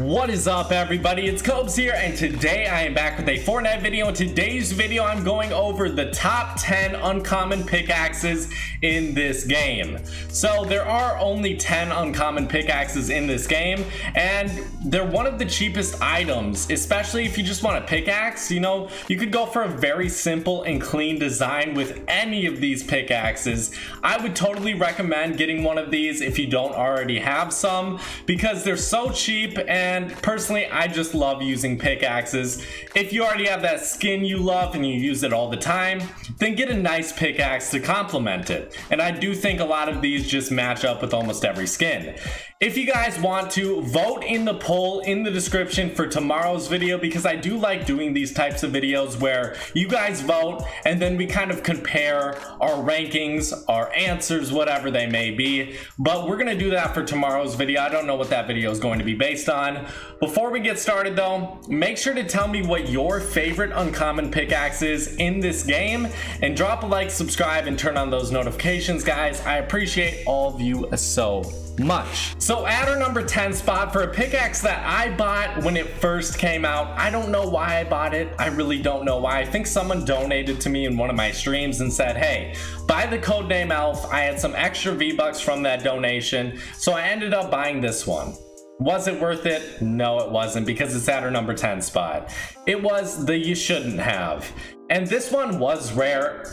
What is up everybody, it's Kobes here and today I am back with a Fortnite video. In today's video I'm going over the top 10 uncommon pickaxes in this game. So there are only 10 uncommon pickaxes in this game and they're one of the cheapest items, especially if you just want a pickaxe, you know, you could go for a very simple and clean design with any of these pickaxes. I would totally recommend getting one of these if you don't already have some because they're so cheap and and personally, I just love using pickaxes. If you already have that skin you love and you use it all the time, then get a nice pickaxe to complement it. And I do think a lot of these just match up with almost every skin. If you guys want to, vote in the poll in the description for tomorrow's video because I do like doing these types of videos where you guys vote and then we kind of compare our rankings, our answers, whatever they may be. But we're going to do that for tomorrow's video. I don't know what that video is going to be based on. Before we get started though, make sure to tell me what your favorite uncommon pickaxe is in this game and drop a like, subscribe, and turn on those notifications, guys. I appreciate all of you so much. So at our number 10 spot for a pickaxe that I bought when it first came out, I don't know why I bought it. I really don't know why. I think someone donated to me in one of my streams and said, hey, buy the codename elf. I had some extra V-Bucks from that donation. So I ended up buying this one. Was it worth it? No, it wasn't because it's at our number 10 spot. It was the you shouldn't have. And this one was rare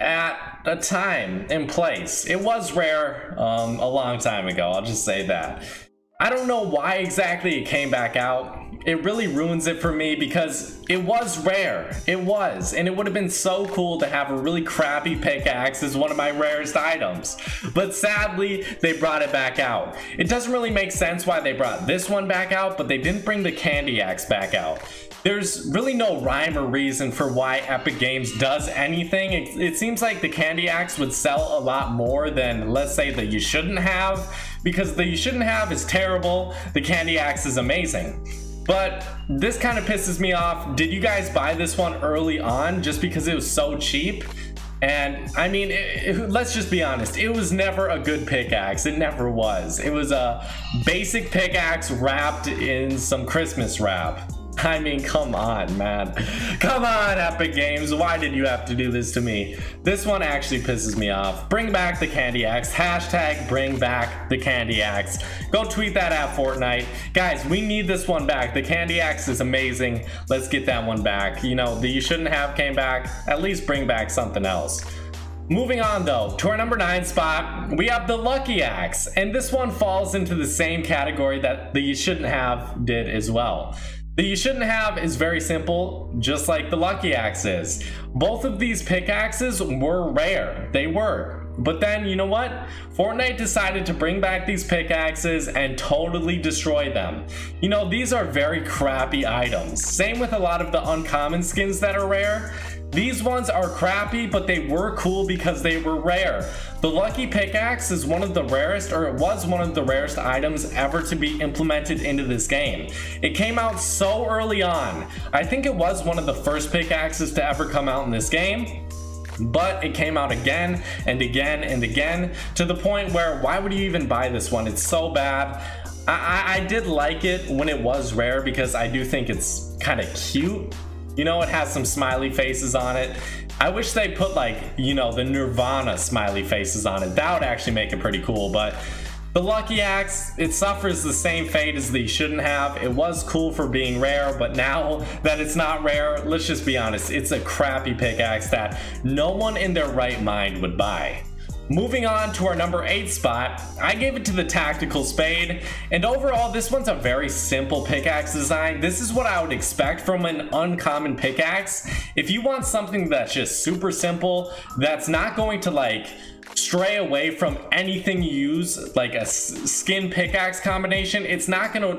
at a time and place. It was rare um, a long time ago, I'll just say that. I don't know why exactly it came back out. It really ruins it for me because it was rare. It was. And it would have been so cool to have a really crappy pickaxe as one of my rarest items. But sadly, they brought it back out. It doesn't really make sense why they brought this one back out, but they didn't bring the candy axe back out there's really no rhyme or reason for why Epic Games does anything. It, it, seems like the Candy Axe would sell a lot more than, let's say, the You Shouldn't Have, because the You Shouldn't Have is terrible, the Candy Axe is amazing. But this kind of pisses me off. Did you guys buy this one early on just because it was so cheap? And I mean, it, it, let's just be honest, it was never a good pickaxe. It never was. It was a basic pickaxe wrapped in some Christmas wrap. I mean, come on, man. Come on, Epic Games. Why did you have to do this to me? This one actually pisses me off. Bring back the Candy Axe. Hashtag bring back the Candy Axe. Go tweet that at Fortnite. Guys, we need this one back. The Candy Axe is amazing. Let's get that one back. You know, the You Shouldn't Have came back. At least bring back something else. Moving on though, to our number 9 spot, we have the Lucky Axe, and this one falls into the same category that the You Shouldn't Have did as well. The you shouldn't have is very simple, just like the Lucky Axe is. Both of these pickaxes were rare. They were. But then, you know what? Fortnite decided to bring back these pickaxes and totally destroy them. You know, these are very crappy items. Same with a lot of the uncommon skins that are rare. These ones are crappy, but they were cool because they were rare. The Lucky Pickaxe is one of the rarest, or it was one of the rarest items ever to be implemented into this game. It came out so early on. I think it was one of the first pickaxes to ever come out in this game but it came out again and again and again to the point where why would you even buy this one? It's so bad. I, I, did like it when it was rare because I do think it's kind of cute you know, it has some smiley faces on it. I wish they put like, you know, the Nirvana smiley faces on it. That would actually make it pretty cool, but the Lucky Axe, it suffers the same fate as the Shouldn't Have. It was cool for being rare, but now that it's not rare, let's just be honest, it's a crappy pickaxe that no one in their right mind would buy. Moving on to our number 8 spot, I gave it to the Tactical Spade, and overall this one's a very simple pickaxe design. This is what I would expect from an uncommon pickaxe. If you want something that's just super simple, that's not going to like stray away from anything you use, like a skin pickaxe combination, it's not gonna,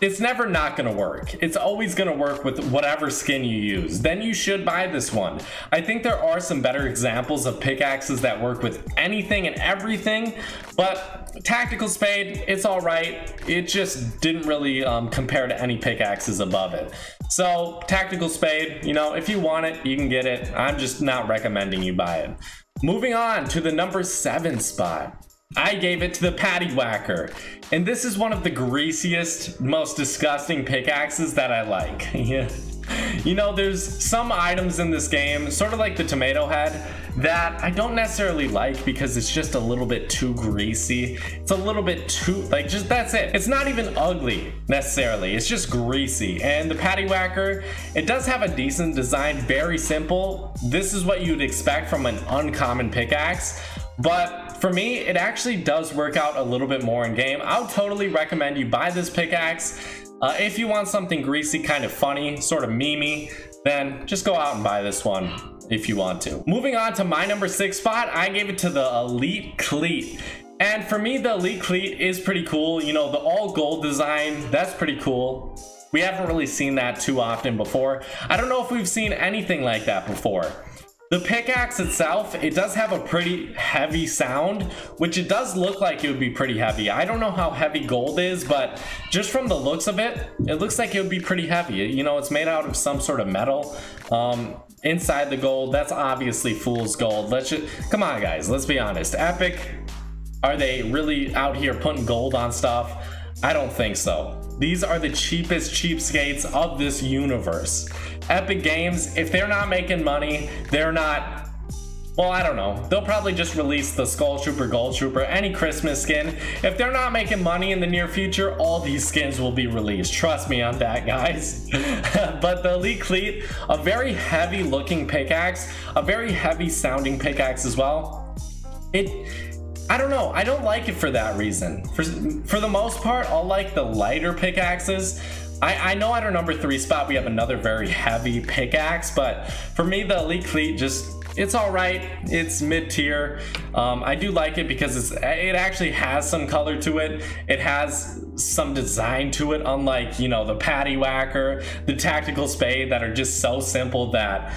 it's never not gonna work. It's always gonna work with whatever skin you use. Then you should buy this one. I think there are some better examples of pickaxes that work with anything and everything, but Tactical Spade, it's all right. It just didn't really um, compare to any pickaxes above it. So Tactical Spade, you know, if you want it, you can get it. I'm just not recommending you buy it. Moving on to the number seven spot. I gave it to the Patty Whacker. And this is one of the greasiest, most disgusting pickaxes that I like. you know, there's some items in this game, sort of like the tomato head, that I don't necessarily like because it's just a little bit too greasy. It's a little bit too, like, just that's it. It's not even ugly necessarily, it's just greasy. And the Patty Whacker, it does have a decent design, very simple. This is what you'd expect from an uncommon pickaxe. But for me, it actually does work out a little bit more in game. I would totally recommend you buy this pickaxe. Uh, if you want something greasy, kind of funny, sort of memey, then just go out and buy this one if you want to. Moving on to my number six spot, I gave it to the Elite Cleat. And for me, the Elite Cleat is pretty cool. You know, the all gold design, that's pretty cool. We haven't really seen that too often before. I don't know if we've seen anything like that before. The pickaxe itself, it does have a pretty heavy sound, which it does look like it would be pretty heavy. I don't know how heavy gold is, but just from the looks of it, it looks like it would be pretty heavy. You know, it's made out of some sort of metal. Um, inside the gold, that's obviously fool's gold. Let's just, come on guys, let's be honest. Epic, are they really out here putting gold on stuff? I don't think so. These are the cheapest cheapskates of this universe. Epic Games, if they're not making money, they're not well, I don't know. They'll probably just release the Skull Trooper, Gold Trooper, any Christmas skin. If they're not making money in the near future, all these skins will be released. Trust me on that, guys. but the Elite Cleat, a very heavy looking pickaxe, a very heavy sounding pickaxe as well. It, I don't know. I don't like it for that reason. For, for the most part, I'll like the lighter pickaxes. I, I know at our number three spot we have another very heavy pickaxe, but for me the Elite Cleat just it's all right. It's mid tier. Um, I do like it because it's it actually has some color to it. It has some design to it, unlike you know the Patty Whacker, the Tactical Spade that are just so simple that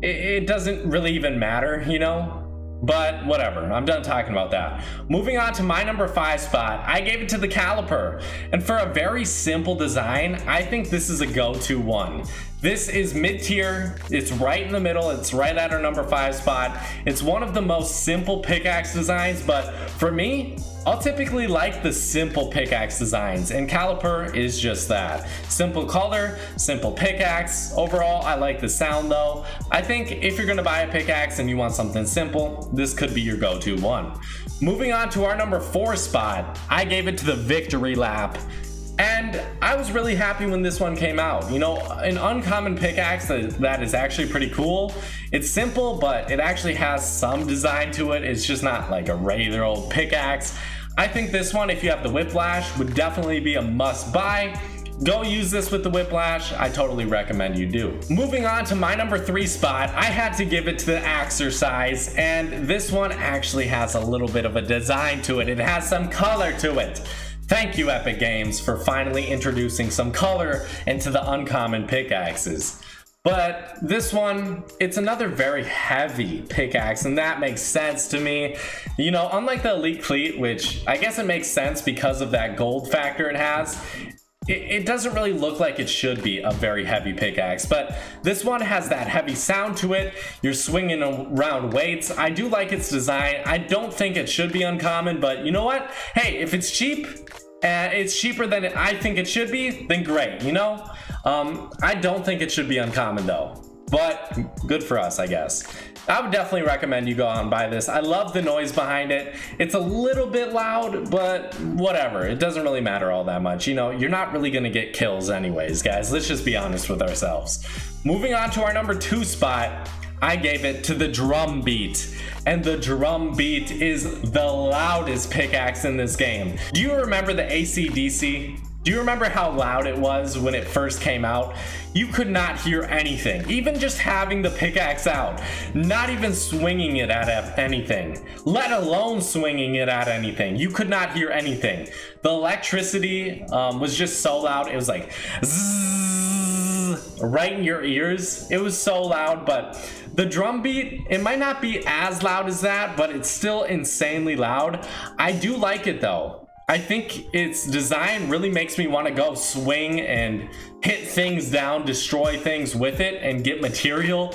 it, it doesn't really even matter. You know, but whatever, I'm done talking about that. Moving on to my number five spot, I gave it to the Caliper. And for a very simple design, I think this is a go-to one. This is mid-tier, it's right in the middle, it's right at our number five spot. It's one of the most simple pickaxe designs, but for me, I'll typically like the simple pickaxe designs, and Caliper is just that. Simple color, simple pickaxe. Overall, I like the sound though. I think if you're gonna buy a pickaxe and you want something simple, this could be your go-to one. Moving on to our number four spot, I gave it to the Victory Lap. And I was really happy when this one came out. You know, an uncommon pickaxe that, is actually pretty cool. It's simple, but it actually has some design to it. It's just not like a regular old pickaxe. I think this one, if you have the Whiplash, would definitely be a must buy. Go use this with the Whiplash. I totally recommend you do. Moving on to my number three spot, I had to give it to the Axercise, and this one actually has a little bit of a design to it. It has some color to it. Thank you, Epic Games, for finally introducing some color into the uncommon pickaxes. But this one, it's another very heavy pickaxe, and that makes sense to me. You know, unlike the Elite Cleat, which I guess it makes sense because of that gold factor it has, it, doesn't really look like it should be a very heavy pickaxe, but this one has that heavy sound to it. You're swinging around weights. I do like its design. I don't think it should be uncommon, but you know what? Hey, if it's cheap, and it's cheaper than I think it should be, then great, you know? Um, I don't think it should be uncommon though, but good for us, I guess. I would definitely recommend you go out and buy this. I love the noise behind it. It's a little bit loud, but whatever. It doesn't really matter all that much. You know, you're not really gonna get kills anyways, guys. Let's just be honest with ourselves. Moving on to our number two spot, I gave it to the drum beat. And the drum beat is the loudest pickaxe in this game. Do you remember the ACDC? Do you remember how loud it was when it first came out? You could not hear anything, even just having the pickaxe out, not even swinging it at anything, let alone swinging it at anything. You could not hear anything. The electricity um, was just so loud, it was like right in your ears. It was so loud, but the drum beat, it might not be as loud as that, but it's still insanely loud. I do like it though. I think its design really makes me want to go swing and hit things down, destroy things with it, and get material.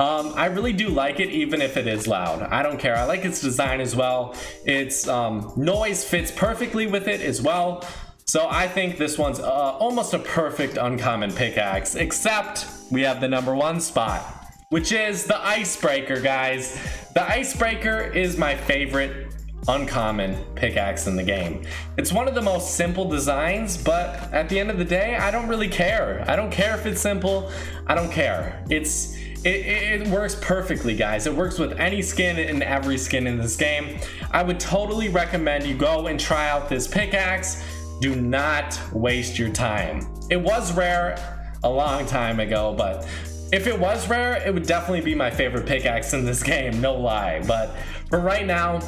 Um, I really do like it, even if it is loud. I don't care. I like its design as well. Its um, noise fits perfectly with it as well. So I think this one's uh, almost a perfect uncommon pickaxe, except we have the number one spot, which is the Icebreaker, guys. The Icebreaker is my favorite uncommon pickaxe in the game. It's one of the most simple designs, but at the end of the day, I don't really care. I don't care if it's simple. I don't care. It's it, it, works perfectly, guys. It works with any skin and every skin in this game. I would totally recommend you go and try out this pickaxe. Do not waste your time. It was rare a long time ago, but if it was rare, it would definitely be my favorite pickaxe in this game, no lie. But for right now,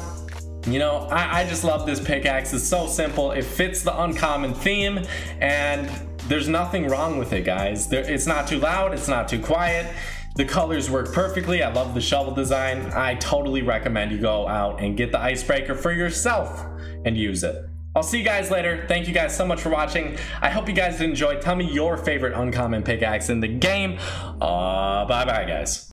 you know, I, I just love this pickaxe. It's so simple. It fits the uncommon theme and there's nothing wrong with it, guys. There, it's not too loud. It's not too quiet. The colors work perfectly. I love the shovel design. I totally recommend you go out and get the icebreaker for yourself and use it. I'll see you guys later. Thank you guys so much for watching. I hope you guys enjoyed. Tell me your favorite uncommon pickaxe in the game. Uh, bye bye, guys.